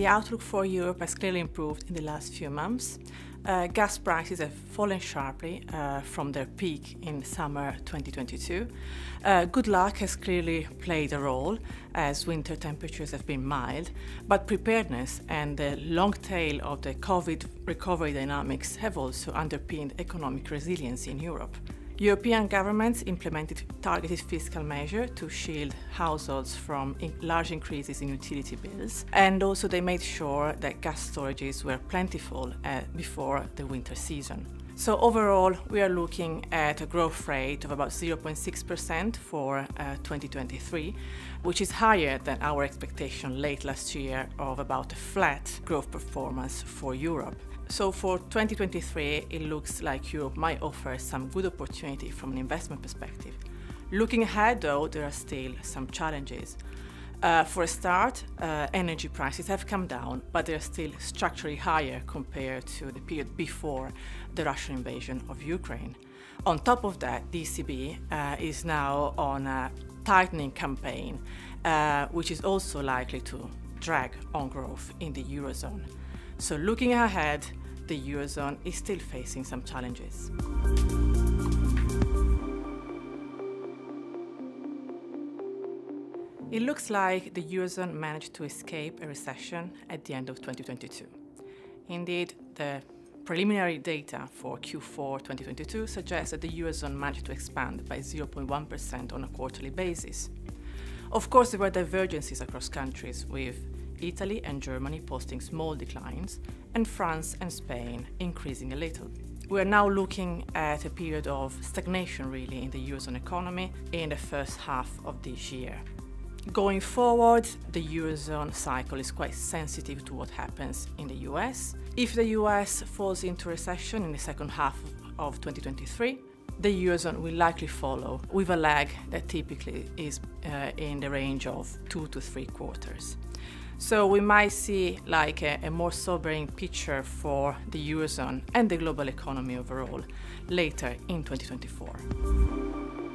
the outlook for Europe has clearly improved in the last few months. Uh, gas prices have fallen sharply uh, from their peak in summer 2022. Uh, good luck has clearly played a role as winter temperatures have been mild, but preparedness and the long tail of the COVID recovery dynamics have also underpinned economic resilience in Europe. European governments implemented targeted fiscal measures to shield households from in large increases in utility bills, and also they made sure that gas storages were plentiful uh, before the winter season. So overall, we are looking at a growth rate of about 0.6% for uh, 2023, which is higher than our expectation late last year of about a flat growth performance for Europe. So for 2023, it looks like Europe might offer some good opportunity from an investment perspective. Looking ahead, though, there are still some challenges. Uh, for a start, uh, energy prices have come down, but they're still structurally higher compared to the period before the Russian invasion of Ukraine. On top of that, the ECB uh, is now on a tightening campaign, uh, which is also likely to drag on growth in the Eurozone. So looking ahead, the Eurozone is still facing some challenges. It looks like the Eurozone managed to escape a recession at the end of 2022. Indeed, the preliminary data for Q4 2022 suggests that the Eurozone managed to expand by 0.1% on a quarterly basis. Of course, there were divergences across countries, with Italy and Germany posting small declines, and France and Spain increasing a little. We are now looking at a period of stagnation really in the Eurozone economy in the first half of this year. Going forward, the Eurozone cycle is quite sensitive to what happens in the US. If the US falls into recession in the second half of 2023, the Eurozone will likely follow with a lag that typically is uh, in the range of two to three quarters. So we might see like a, a, more sobering picture for the Eurozone and the global economy overall later in 2024.